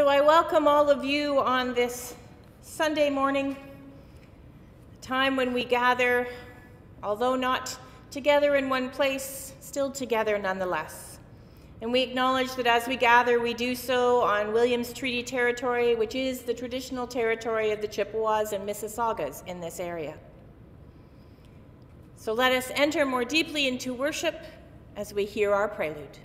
So I welcome all of you on this Sunday morning, a time when we gather, although not together in one place, still together nonetheless. And we acknowledge that as we gather, we do so on Williams Treaty territory, which is the traditional territory of the Chippewas and Mississaugas in this area. So let us enter more deeply into worship as we hear our prelude.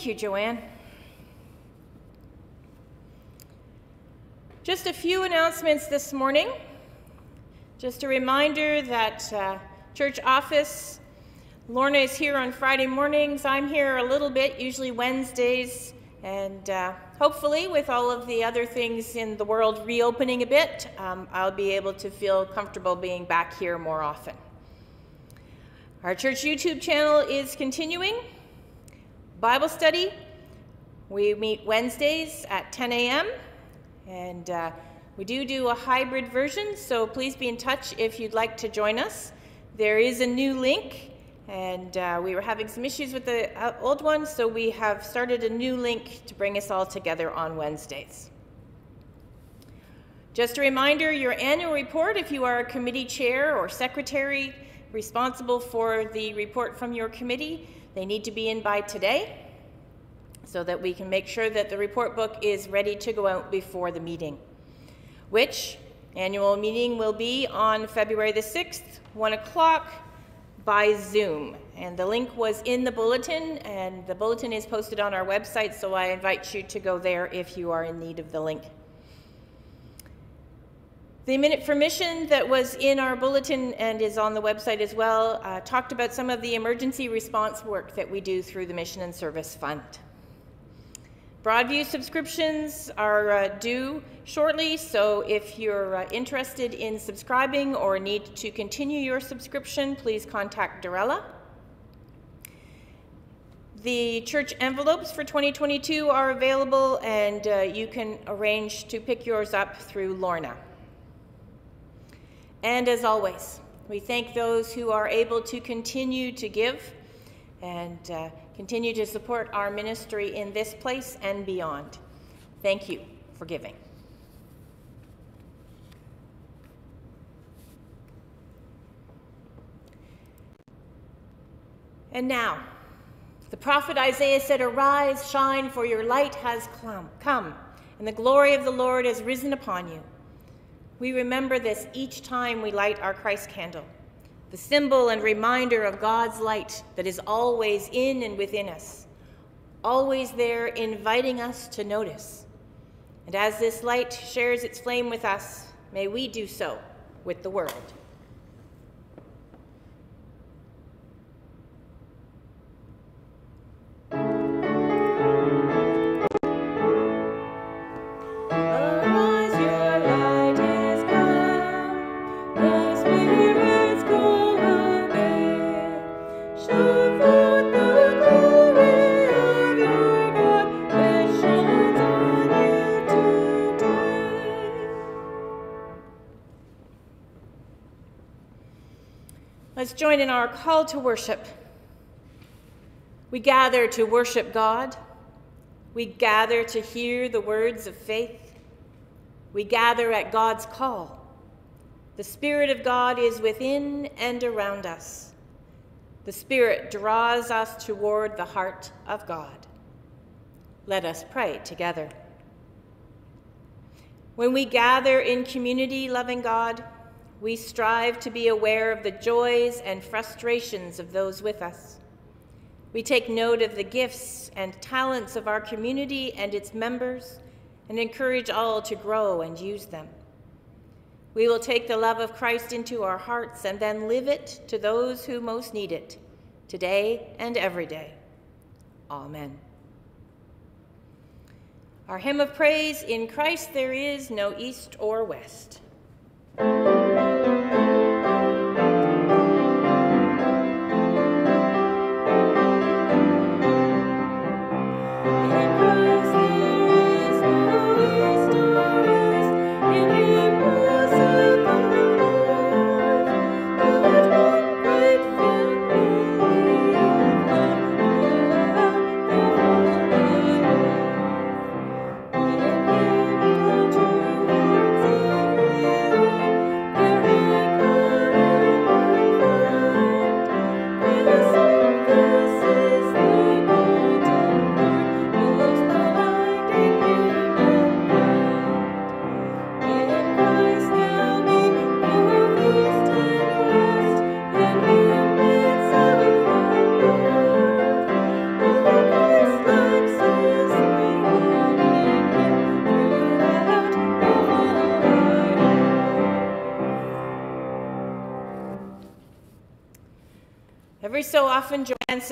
Thank you, Joanne. Just a few announcements this morning. Just a reminder that uh, church office, Lorna is here on Friday mornings. I'm here a little bit, usually Wednesdays, and uh, hopefully, with all of the other things in the world reopening a bit, um, I'll be able to feel comfortable being back here more often. Our church YouTube channel is continuing. Bible study. We meet Wednesdays at 10 a.m. and uh, we do do a hybrid version, so please be in touch if you'd like to join us. There is a new link, and uh, we were having some issues with the uh, old one, so we have started a new link to bring us all together on Wednesdays. Just a reminder, your annual report, if you are a committee chair or secretary responsible for the report from your committee, they need to be in by today. so that we can make sure that the report book is ready to go out before the meeting, which annual meeting will be on February the 6th, 1 o'clock by Zoom. And the link was in the bulletin, and the bulletin is posted on our website, so I invite you to go there if you are in need of the link. The minute for mission that was in our bulletin and is on the website as well uh, talked about some of the emergency response work that we do through the Mission and Service Fund. Broadview subscriptions are uh, due shortly, so if you're uh, interested in subscribing or need to continue your subscription, please contact Dorella. The church envelopes for 2022 are available, and uh, you can arrange to pick yours up through Lorna. And as always, we thank those who are able to continue to give and uh, continue to support our ministry in this place and beyond. Thank you for giving. And now, the prophet Isaiah said, Arise, shine, for your light has come, and the glory of the Lord has risen upon you. We remember this each time we light our Christ candle the symbol and reminder of God's light that is always in and within us, always there inviting us to notice. And as this light shares its flame with us, may we do so with the world. Join in our call to worship. We gather to worship God. We gather to hear the words of faith. We gather at God's call. The Spirit of God is within and around us. The Spirit draws us toward the heart of God. Let us pray together. When we gather in community, loving God, we strive to be aware of the joys and frustrations of those with us. We take note of the gifts and talents of our community and its members and encourage all to grow and use them. We will take the love of Christ into our hearts and then live it to those who most need it, today and every day. Amen. Our hymn of praise, In Christ there is no east or west.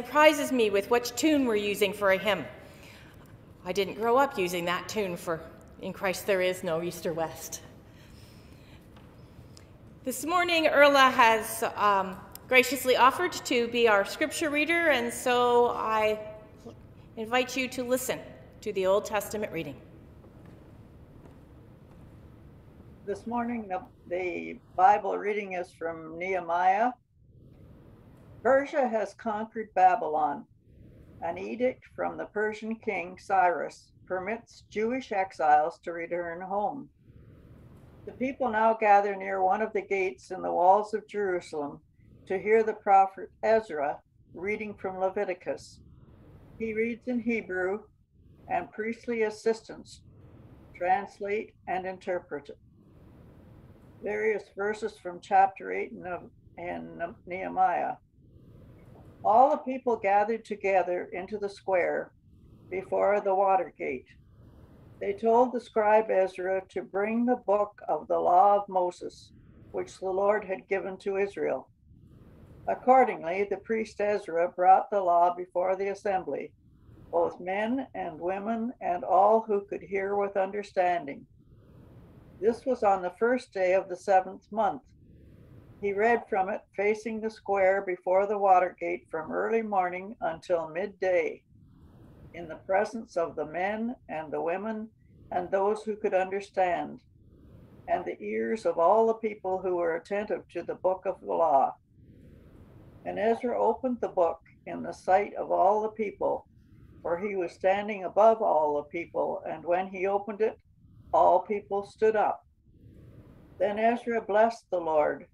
Surprises me with which tune we're using for a hymn. I didn't grow up using that tune for In Christ There Is No East or West. This morning, Erla has um, graciously offered to be our scripture reader, and so I invite you to listen to the Old Testament reading. This morning, the, the Bible reading is from Nehemiah Persia has conquered Babylon. An edict from the Persian king Cyrus permits Jewish exiles to return home. The people now gather near one of the gates in the walls of Jerusalem to hear the prophet Ezra reading from Leviticus. He reads in Hebrew and priestly assistants translate and interpret it. various verses from chapter 8 in Nehemiah. All the people gathered together into the square before the water gate. They told the scribe Ezra to bring the book of the law of Moses, which the Lord had given to Israel. Accordingly, the priest Ezra brought the law before the assembly, both men and women and all who could hear with understanding. This was on the first day of the seventh month. He read from it facing the square before the water gate from early morning until midday, in the presence of the men and the women and those who could understand, and the ears of all the people who were attentive to the book of the law. And Ezra opened the book in the sight of all the people, for he was standing above all the people, and when he opened it, all people stood up. Then Ezra blessed the Lord,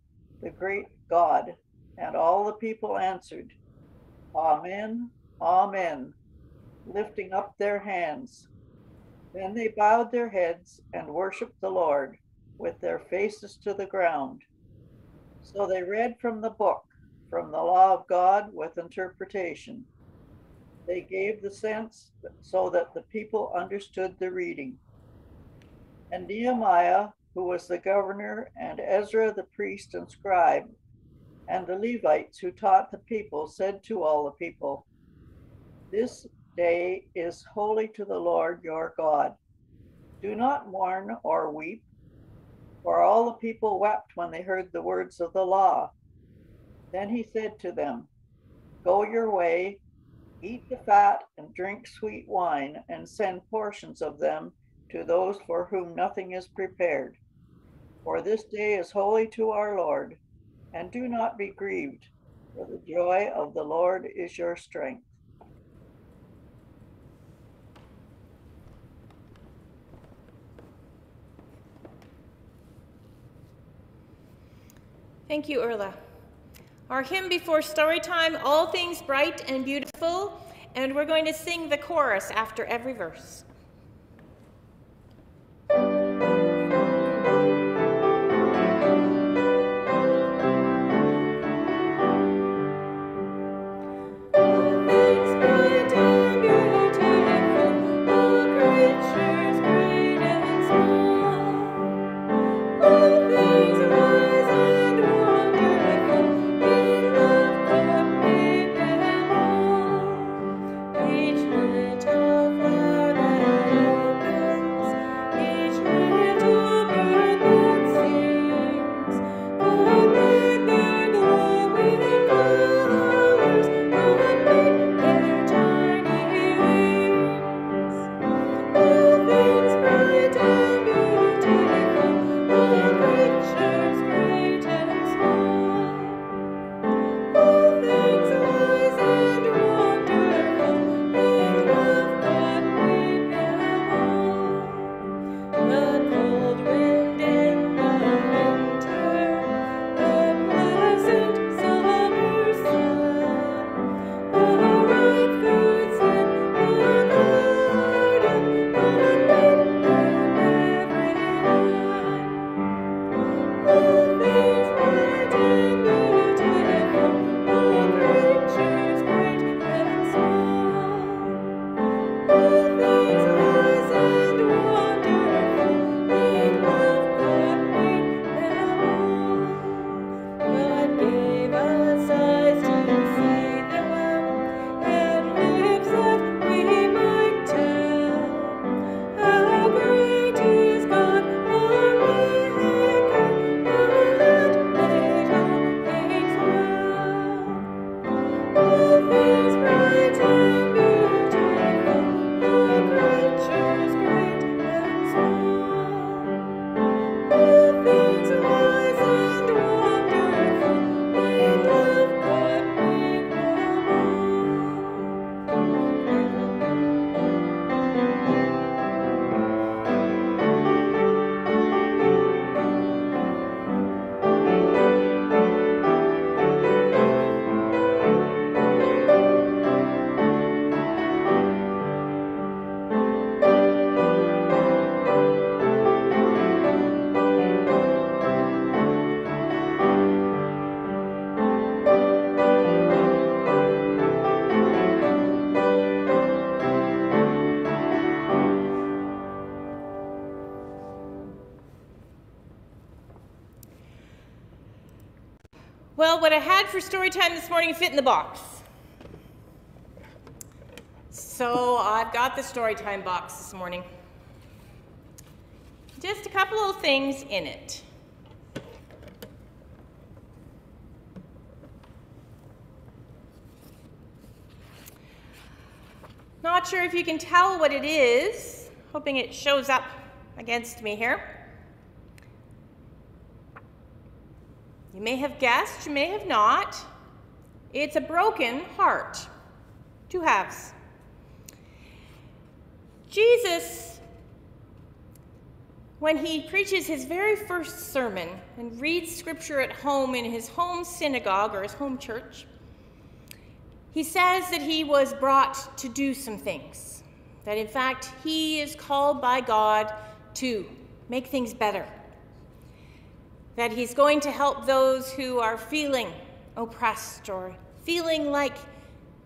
the great God, and all the people answered, Amen, Amen, lifting up their hands. Then they bowed their heads and worshiped the Lord with their faces to the ground. So they read from the book, from the law of God with interpretation. They gave the sense so that the people understood the reading. And Nehemiah, who was the governor, and Ezra the priest and scribe, and the Levites who taught the people, said to all the people, This day is holy to the Lord your God. Do not mourn or weep, for all the people wept when they heard the words of the law. Then he said to them, Go your way, eat the fat, and drink sweet wine, and send portions of them to those for whom nothing is prepared. For this day is holy to our Lord, and do not be grieved, for the joy of the Lord is your strength. Thank you, Erla. Our hymn before story time, All Things Bright and Beautiful, and we're going to sing the chorus after every verse. For story time this morning fit in the box. So I've got the story time box this morning. Just a couple of things in it. Not sure if you can tell what it is. Hoping it shows up against me here. May have guessed, you may have not. It's a broken heart. Two halves. Jesus, when he preaches his very first sermon and reads scripture at home in his home synagogue or his home church, he says that he was brought to do some things. That in fact, he is called by God to make things better. That he's going to help those who are feeling oppressed or feeling like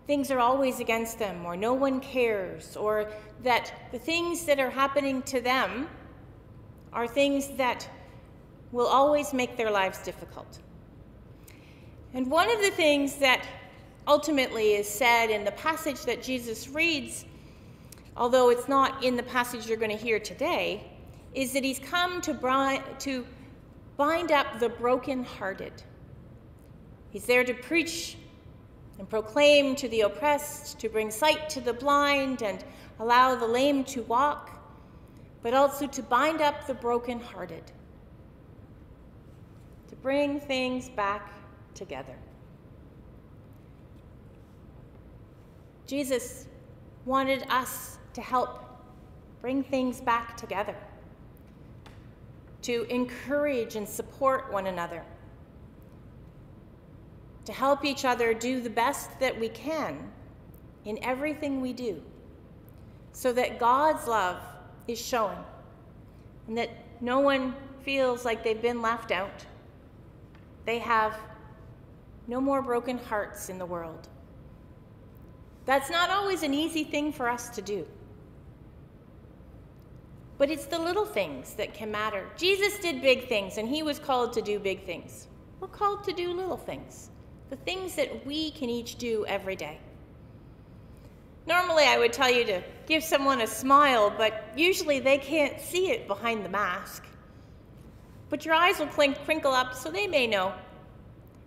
things are always against them or no one cares or that the things that are happening to them are things that will always make their lives difficult. And one of the things that ultimately is said in the passage that Jesus reads, although it's not in the passage you're going to hear today, is that he's come to, bri- to bind up the brokenhearted. He's there to preach and proclaim to the oppressed, to bring sight to the blind, and allow the lame to walk, but also to bind up the brokenhearted, to bring things back together. Jesus wanted us to help bring things back together, to encourage and support one another, to help each other do the best that we can in everything we do, so that God's love is shown and that no one feels like they've been left out. They have no more broken hearts in the world. That's not always an easy thing for us to do. But it's the little things that can matter. Jesus did big things, and he was called to do big things. We're called to do little things, the things that we can each do every day. Normally, I would tell you to give someone a smile, but usually they can't see it behind the mask. But your eyes will crinkle up so they may know.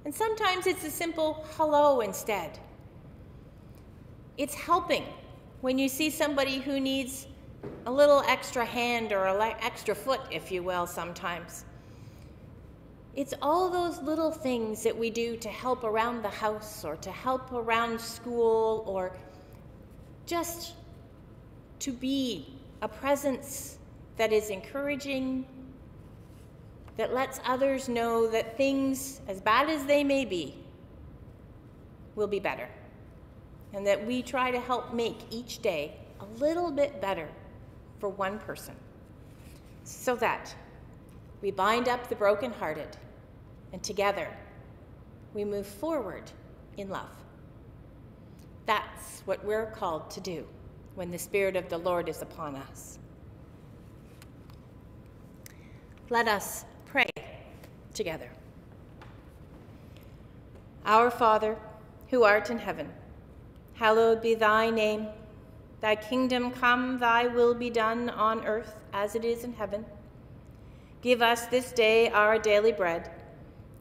And sometimes it's a simple hello instead. It's helping when you see somebody who needs a little extra hand or an extra foot, if you will, sometimes. It's all those little things that we do to help around the house or to help around school or just to be a presence that is encouraging, that lets others know that things, as bad as they may be, will be better and that we try to help make each day a little bit better for one person so that we bind up the brokenhearted and together we move forward in love. That's what we're called to do when the Spirit of the Lord is upon us. Let us pray together. Our Father, who art in heaven, Hallowed be thy name. Thy kingdom come, thy will be done on earth as it is in heaven. Give us this day our daily bread,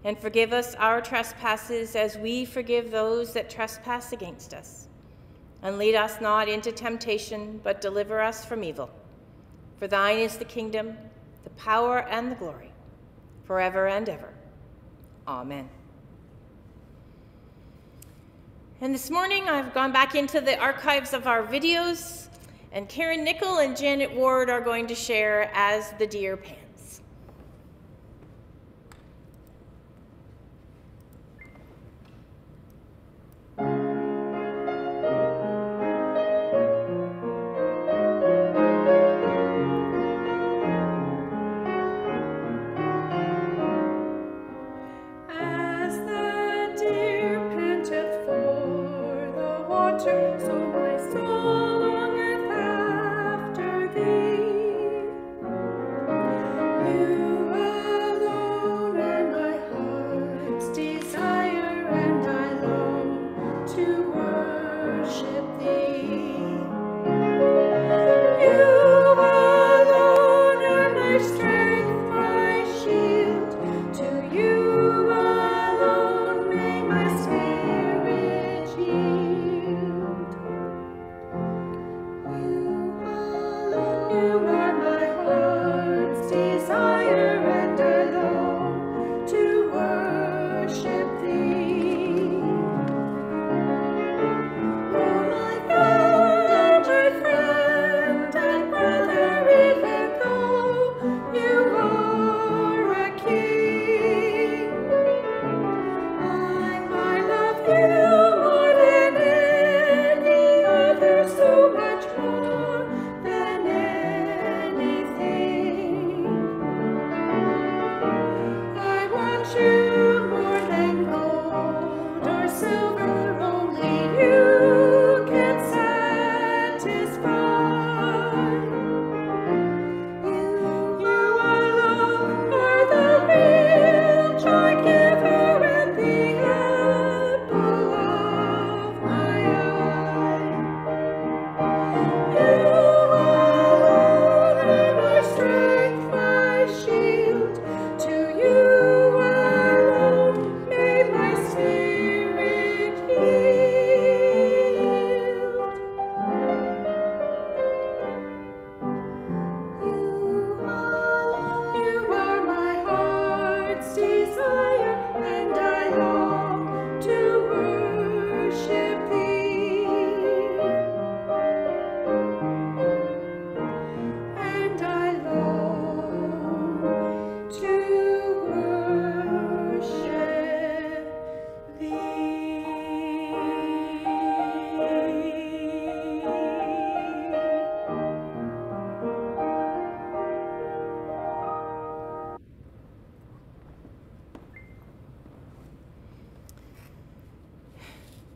and forgive us our trespasses as we forgive those that trespass against us. And lead us not into temptation, but deliver us from evil. For thine is the kingdom, the power, and the glory, forever and ever. Amen. And this morning I've gone back into the archives of our videos, and Karen Nickel and Janet Ward are going to share as the deer pan.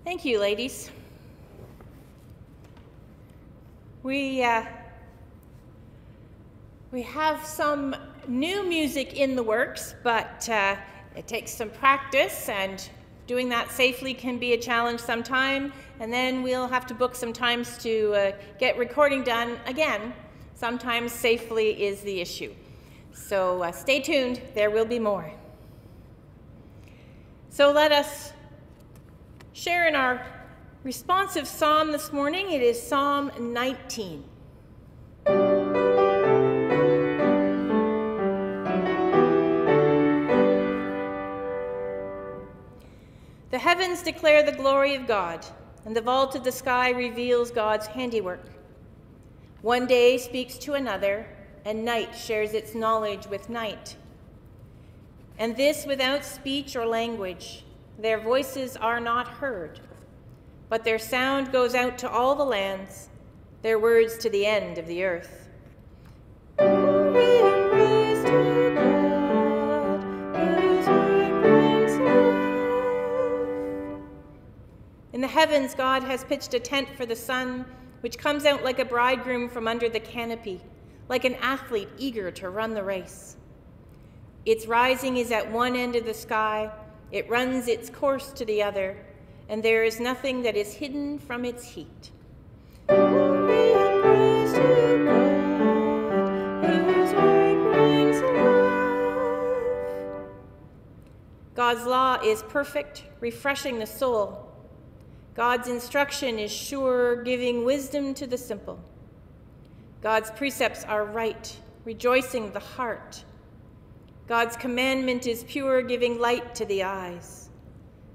Thank you, ladies. We, uh, we have some new music in the works, but uh, it takes some practice, and doing that safely can be a challenge sometime. And then we'll have to book some times to uh, get recording done again. Sometimes safely is the issue. So uh, stay tuned, there will be more. So let us share in our responsive psalm this morning. It is Psalm 19. The heavens declare the glory of God, and the vault of the sky reveals God's handiwork. One day speaks to another, and night shares its knowledge with night. And this without speech or language. Their voices are not heard but their sound goes out to all the lands, their words to the end of the earth. In the heavens, God has pitched a tent for the sun, which comes out like a bridegroom from under the canopy, like an athlete eager to run the race. Its rising is at one end of the sky, it runs its course to the other and there is nothing that is hidden from its heat. God's law is perfect, refreshing the soul. God's instruction is sure, giving wisdom to the simple. God's precepts are right, rejoicing the heart. God's commandment is pure, giving light to the eyes.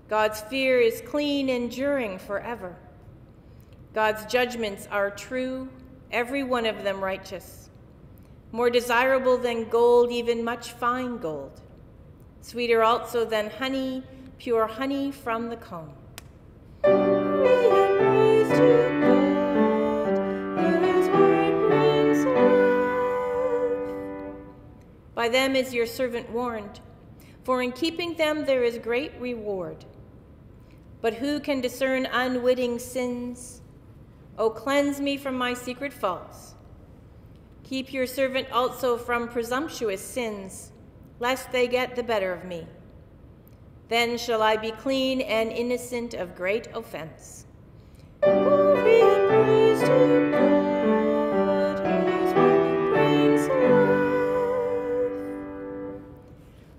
God's fear is clean, enduring forever. God's judgments are true, every one of them righteous, more desirable than gold, even much fine gold, sweeter also than honey, pure honey from the comb. By them is your servant warned, for in keeping them there is great reward. But who can discern unwitting sins? O cleanse me from my secret faults. Keep your servant also from presumptuous sins, lest they get the better of me. Then shall I be clean and innocent of great offense. Glory praise to God,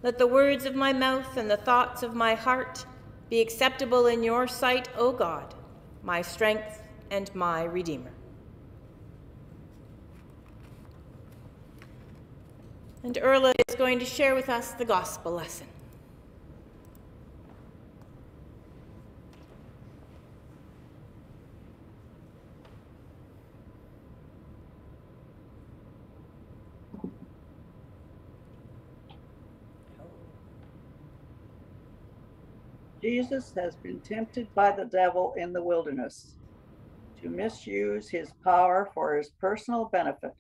Let the words of my mouth and the thoughts of my heart be acceptable in your sight, O God, my strength and my Redeemer. And Erla is going to share with us the gospel lesson. Jesus has been tempted by the devil in the wilderness to misuse his power for his personal benefit,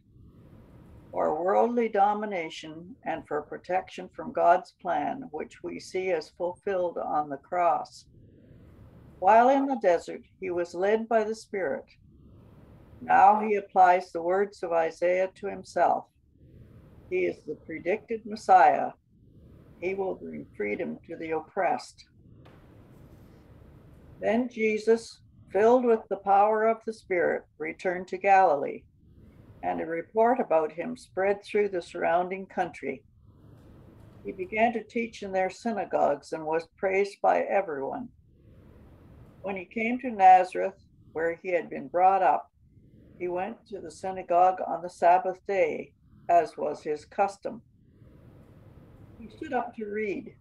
for worldly domination, and for protection from God's plan, which we see as fulfilled on the cross. While in the desert, he was led by the Spirit. Now he applies the words of Isaiah to himself. He is the predicted Messiah. He will bring freedom to the oppressed. Then Jesus, filled with the power of the Spirit, returned to Galilee, and a report about him spread through the surrounding country. He began to teach in their synagogues and was praised by everyone. When he came to Nazareth, where he had been brought up, he went to the synagogue on the Sabbath day, as was his custom. He stood up to read,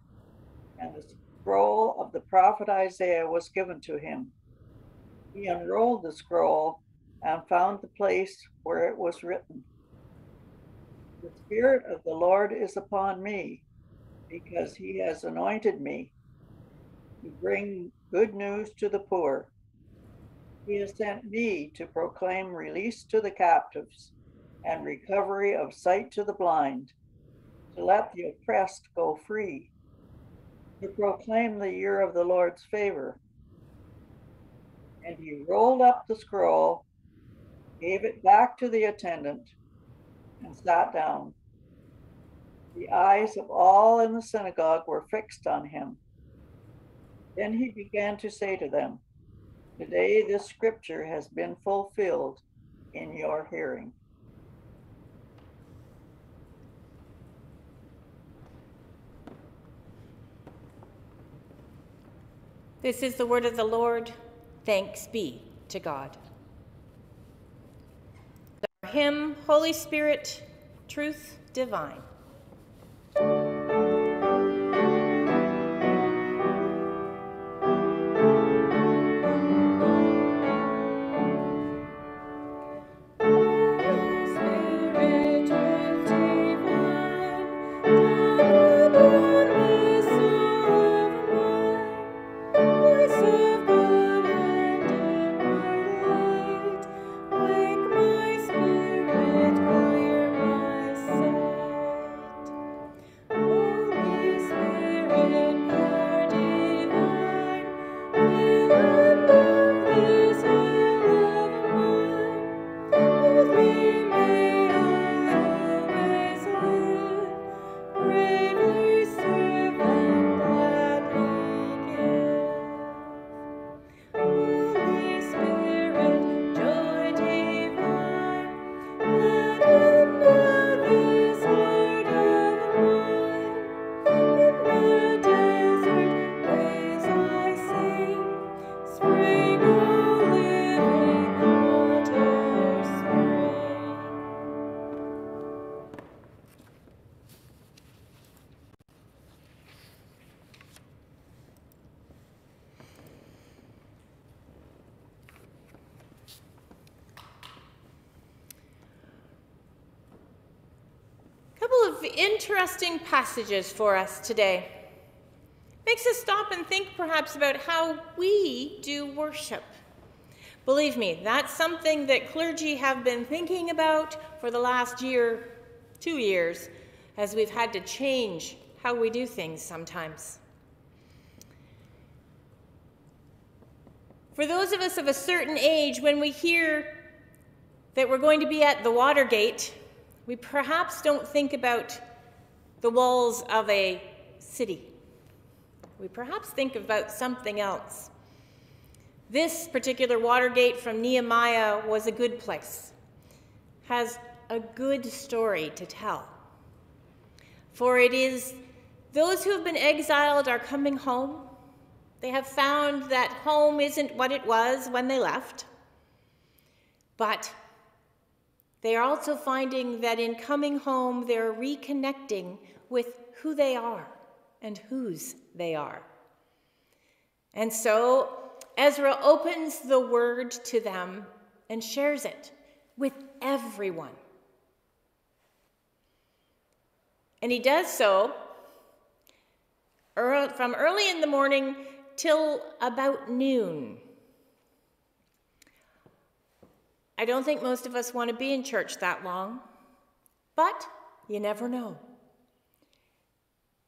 and the scroll of the prophet Isaiah was given to him. He unrolled the scroll and found the place where it was written The Spirit of the Lord is upon me, because he has anointed me to bring good news to the poor. He has sent me to proclaim release to the captives and recovery of sight to the blind, to let the oppressed go free to proclaim the year of the Lord's favor. And he rolled up the scroll, gave it back to the attendant, and sat down. The eyes of all in the synagogue were fixed on him. Then he began to say to them, Today this scripture has been fulfilled in your hearing. This is the word of the Lord. Thanks be to God. The hymn, Holy Spirit, Truth Divine. Interesting passages for us today. Makes us stop and think perhaps about how we do worship. Believe me, that's something that clergy have been thinking about for the last year, two years, as we've had to change how we do things sometimes. For those of us of a certain age, when we hear that we're going to be at the Watergate, we perhaps don't think about the walls of a city. We perhaps think about something else. This particular Watergate from Nehemiah was a good place, has a good story to tell. For it is those who have been exiled are coming home. They have found that home isn't what it was when they left. But they are also finding that in coming home, they're reconnecting with who they are and whose they are. And so Ezra opens the word to them and shares it with everyone. And he does so from early in the morning till about noon. I don't think most of us want to be in church that long, but you never know.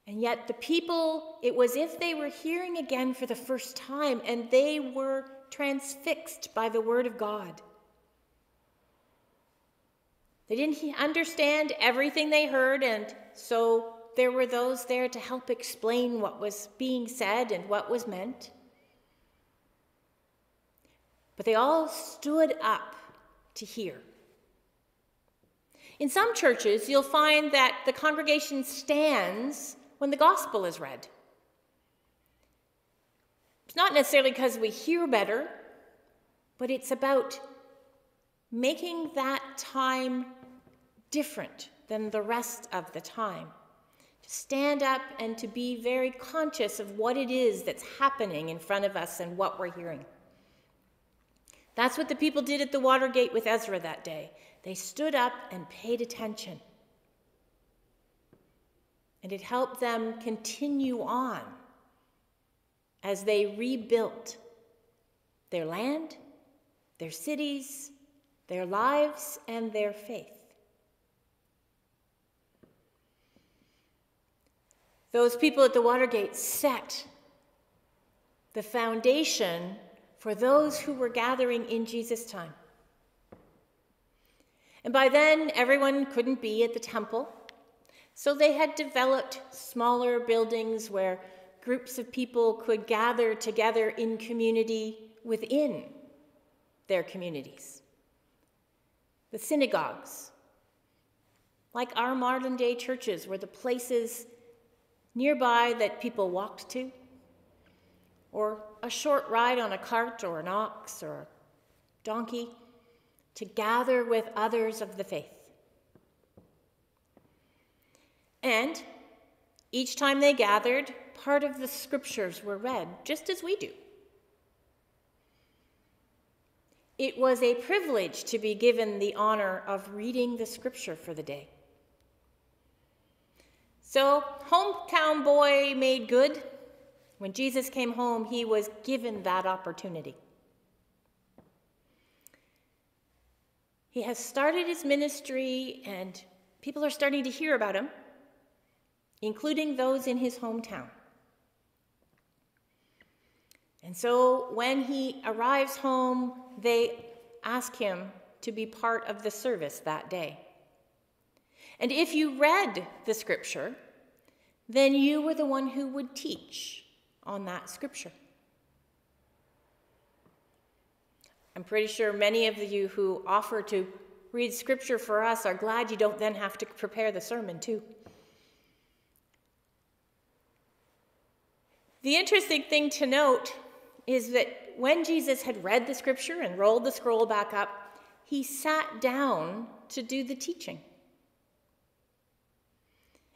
And yet, the people, it was if they were hearing again for the first time and they were transfixed by the word of God. They didn't understand everything they heard, and so there were those there to help explain what was being said and what was meant. But they all stood up to hear. In some churches, you'll find that the congregation stands when the gospel is read. It's not necessarily because we hear better, but it's about making that time different than the rest of the time. To stand up and to be very conscious of what it is that's happening in front of us and what we're hearing. That's what the people did at the Watergate with Ezra that day. They stood up and paid attention. And it helped them continue on as they rebuilt their land, their cities, their lives, and their faith. Those people at the Watergate set the foundation for those who were gathering in Jesus' time. And by then, everyone couldn't be at the temple, so they had developed smaller buildings where groups of people could gather together in community within their communities. The synagogues, like our modern day churches, were the places nearby that people walked to, or a short ride on a cart or an ox or a donkey to gather with others of the faith. And each time they gathered, part of the scriptures were read, just as we do. It was a privilege to be given the honor of reading the scripture for the day. So, hometown boy made good. When Jesus came home, he was given that opportunity. He has started his ministry, and people are starting to hear about him, including those in his hometown. And so when he arrives home, they ask him to be part of the service that day. And if you read the scripture, then you were the one who would teach on that scripture. I'm pretty sure many of you who offer to read scripture for us are glad you don't then have to prepare the sermon, too. The interesting thing to note is that when Jesus had read the scripture and rolled the scroll back up, he sat down to do the teaching.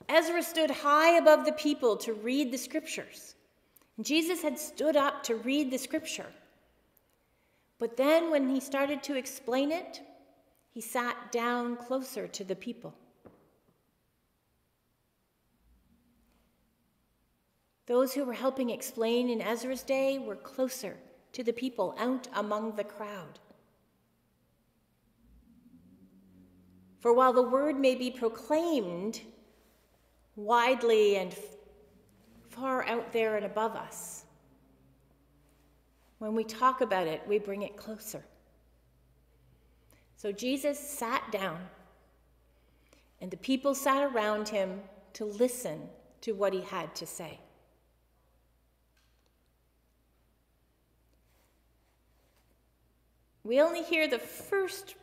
Ezra stood high above the people to read the scriptures. Jesus had stood up to read the scripture. But then, when he started to explain it, he sat down closer to the people. Those who were helping explain in Ezra's day were closer to the people out among the crowd. For while the word may be proclaimed widely and far out there and above us. When we talk about it, we bring it closer. So Jesus sat down, and the people sat around him to listen to what he had to say. We only hear the first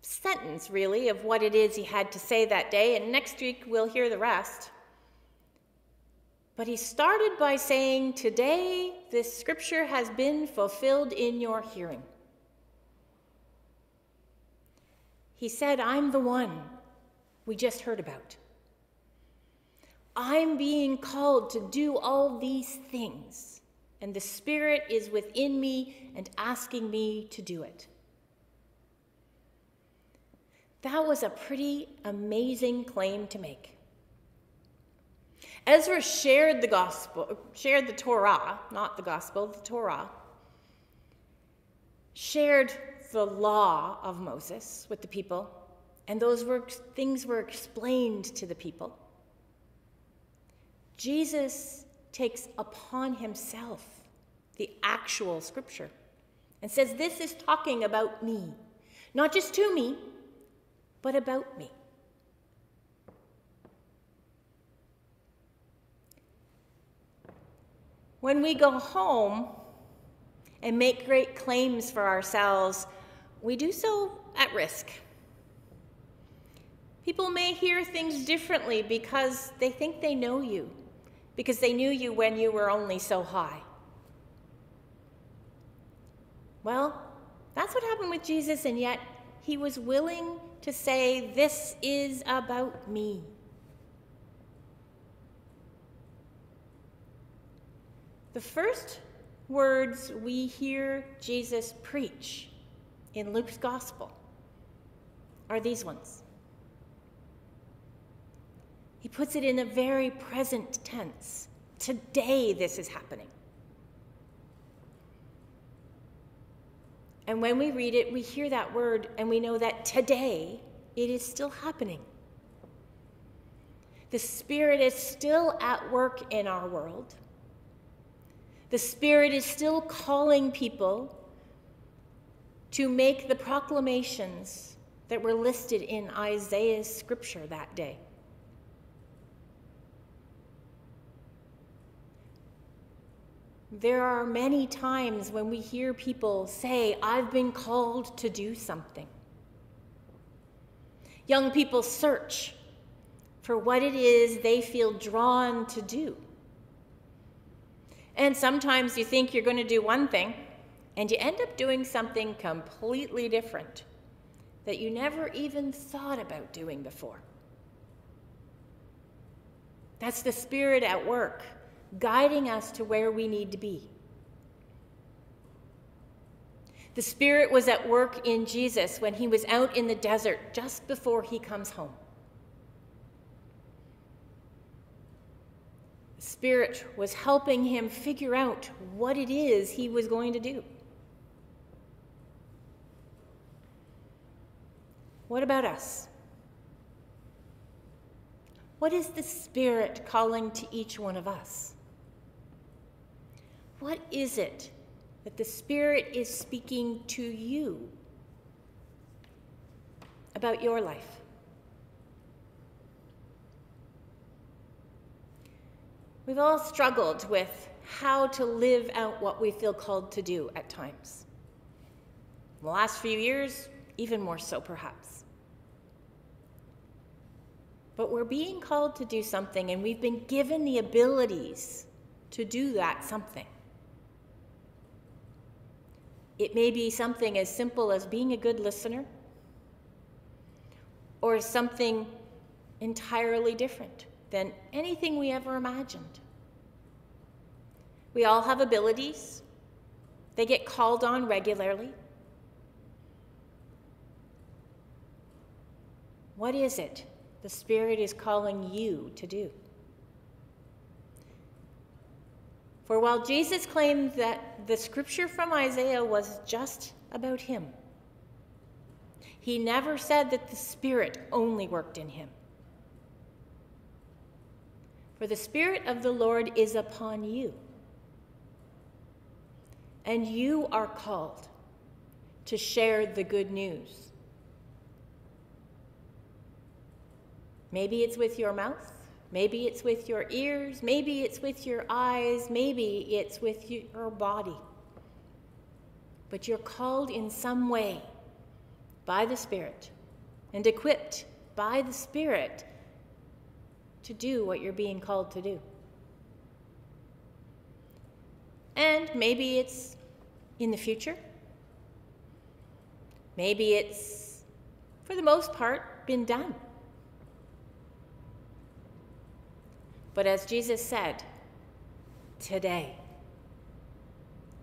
sentence, really, of what it is he had to say that day, and next week we'll hear the rest. But he started by saying, Today this scripture has been fulfilled in your hearing. He said, I'm the one we just heard about. I'm being called to do all these things, and the Spirit is within me and asking me to do it. That was a pretty amazing claim to make. Ezra shared the gospel, shared the Torah, not the gospel, the Torah, shared the law of Moses with the people, and those were, things were explained to the people. Jesus takes upon himself the actual scripture and says, This is talking about me, not just to me, but about me. When we go home and make great claims for ourselves, we do so at risk. People may hear things differently because they think they know you, because they knew you when you were only so high. Well, that's what happened with Jesus, and yet he was willing to say, This is about me. The first words we hear Jesus preach in Luke's gospel are these ones. He puts it in a very present tense. Today, this is happening. And when we read it, we hear that word and we know that today it is still happening. The Spirit is still at work in our world. The Spirit is still calling people to make the proclamations that were listed in Isaiah's scripture that day. There are many times when we hear people say, I've been called to do something. Young people search for what it is they feel drawn to do. And sometimes you think you're going to do one thing, and you end up doing something completely different that you never even thought about doing before. That's the Spirit at work, guiding us to where we need to be. The Spirit was at work in Jesus when he was out in the desert just before he comes home. Spirit was helping him figure out what it is he was going to do. What about us? What is the Spirit calling to each one of us? What is it that the Spirit is speaking to you about your life. We've all struggled with how to live out what we feel called to do at times. In the last few years, even more so perhaps. But we're being called to do something, and we've been given the abilities to do that something. It may be something as simple as being a good listener, or something entirely different than anything we ever imagined. We all have abilities, they get called on regularly. What is it the Spirit is calling you to do? For while Jesus claimed that the scripture from Isaiah was just about him, he never said that the Spirit only worked in him. For the Spirit of the Lord is upon you, and you are called to share the good news. Maybe it's with your mouth. Maybe it's with your ears, maybe it's with your eyes, maybe it's with your body. But you're called in some way by the Spirit and equipped by the Spirit to do what you're being called to do. And maybe it's in the future. Maybe it's, for the most part, been done. But as Jesus said, today,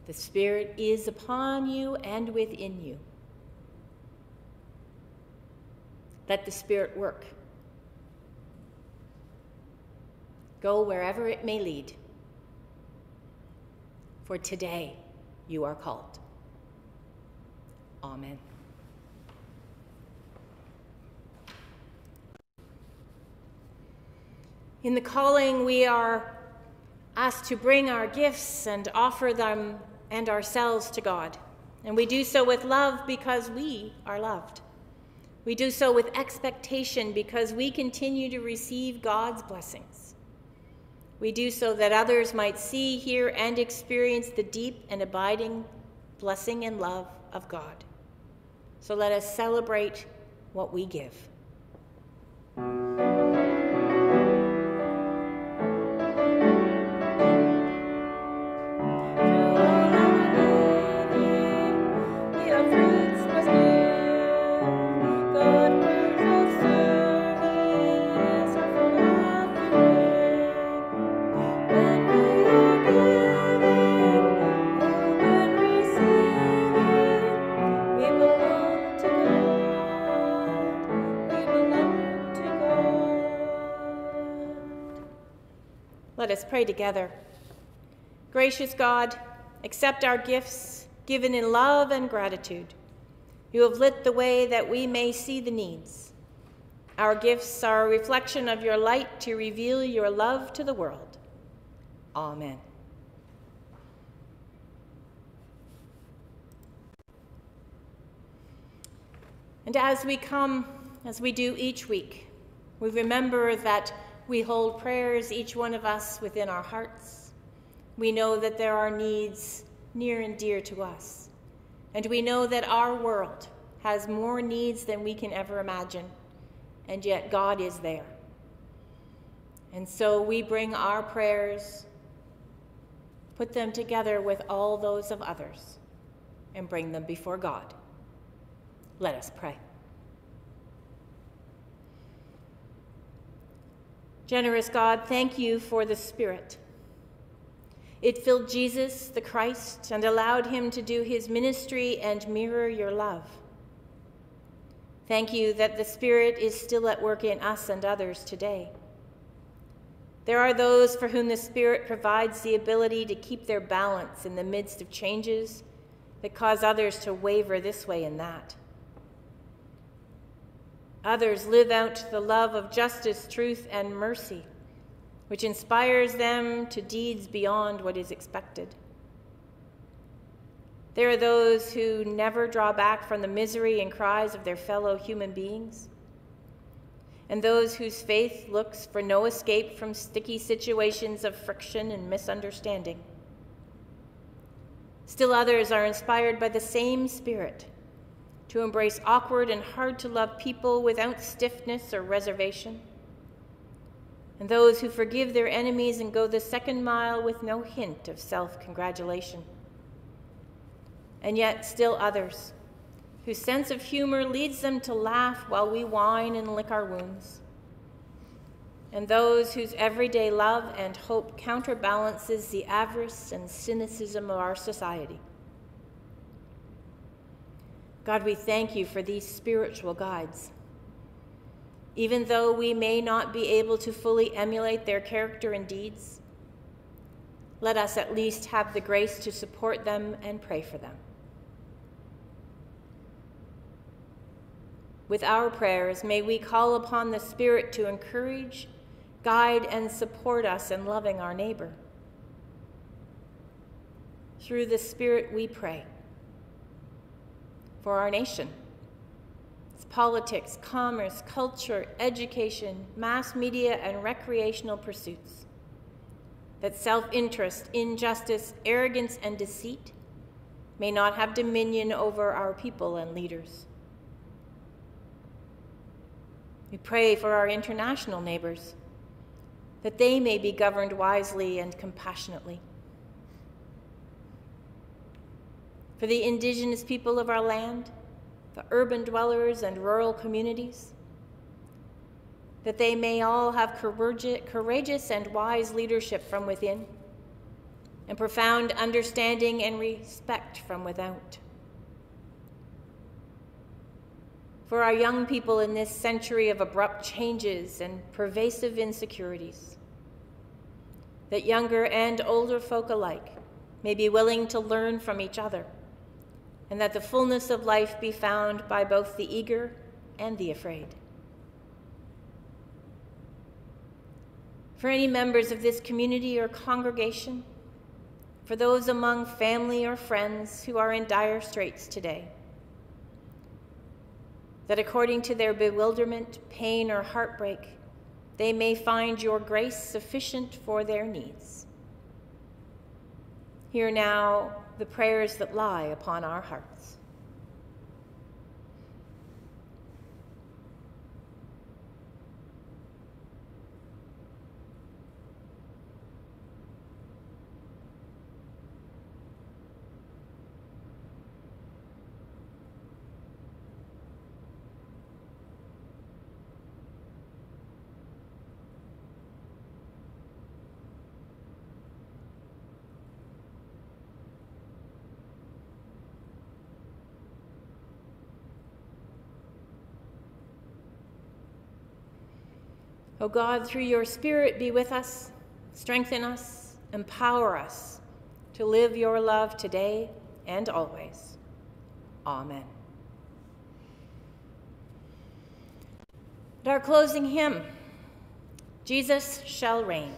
the Spirit is upon you and within you. Let the Spirit work. Go wherever it may lead. For today you are called. Amen. In the calling, we are asked to bring our gifts and offer them and ourselves to God. And we do so with love because we are loved. We do so with expectation because we continue to receive God's blessings. We do so that others might see, hear, and experience the deep and abiding blessing and love of God. So let us celebrate what we give. us pray together. Gracious God, accept our gifts given in love and gratitude. You have lit the way that we may see the needs. Our gifts are a reflection of your light to reveal your love to the world. Amen. And as we come, as we do each week, we remember that we hold prayers, each one of us, within our hearts. We know that there are needs near and dear to us. And we know that our world has more needs than we can ever imagine. And yet God is there. And so we bring our prayers, put them together with all those of others, and bring them before God. Let us pray. Generous God, thank you for the Spirit. It filled Jesus, the Christ, and allowed him to do his ministry and mirror your love. Thank you that the Spirit is still at work in us and others today. There are those for whom the Spirit provides the ability to keep their balance in the midst of changes that cause others to waver this way and that. Others live out the love of justice, truth, and mercy, which inspires them to deeds beyond what is expected. There are those who never draw back from the misery and cries of their fellow human beings, and those whose faith looks for no escape from sticky situations of friction and misunderstanding. Still others are inspired by the same Spirit to embrace awkward and hard to love people without stiffness or reservation, and those who forgive their enemies and go the second mile with no hint of self congratulation. And yet, still others whose sense of humor leads them to laugh while we whine and lick our wounds. And those whose everyday love and hope counterbalances the avarice and cynicism of our society. God, we thank you for these spiritual guides. Even though we may not be able to fully emulate their character and deeds, let us at least have the grace to support them and pray for them. With our prayers, may we call upon the Spirit to encourage, guide, and support us in loving our neighbor. Through the Spirit we pray for our nation. It's politics, commerce, culture, education, mass media, and recreational pursuits. That self interest, injustice, arrogance, and deceit may not have dominion over our people and leaders. We pray for our international neighbors, that they may be governed wisely and compassionately. For the indigenous people of our land, the urban dwellers and rural communities, that they may all have courageous and wise leadership from within, and profound understanding and respect from without. For our young people in this century of abrupt changes and pervasive insecurities, that younger and older folk alike may be willing to learn from each other and that the fullness of life be found by both the eager and the afraid. For any members of this community or congregation, for those among family or friends who are in dire straits today, that according to their bewilderment, pain, or heartbreak, they may find your grace sufficient for their needs. Hear now the prayers that lie upon our hearts. O God, through your Spirit, be with us, strengthen us, empower us to live your love today and always. Amen. At our closing hymn, Jesus shall reign.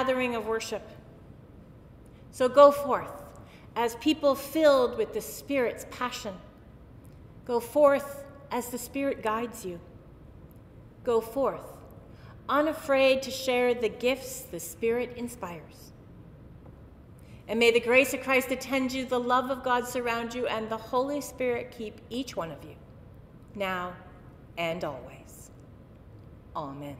Gathering of worship. So go forth as people filled with the Spirit's passion. Go forth as the Spirit guides you. Go forth, unafraid to share the gifts the Spirit inspires. And may the grace of Christ attend you, the love of God surround you, and the Holy Spirit keep each one of you, now and always. Amen.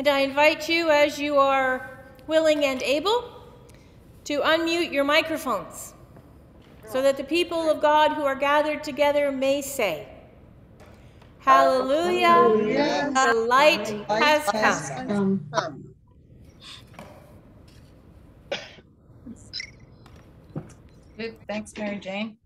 And I invite you, as you are willing and able, to unmute your microphones so that the people of God who are gathered together may say, Hallelujah, Hallelujah. the light has come. Good. Thanks, Mary Jane.